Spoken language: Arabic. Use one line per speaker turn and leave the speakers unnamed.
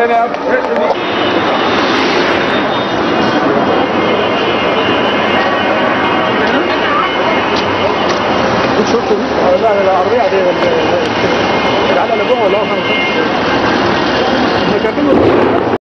هنا شفتوا دي؟ لا لا العربية دي العلقة اللي جوه ولا هو كان كاتبين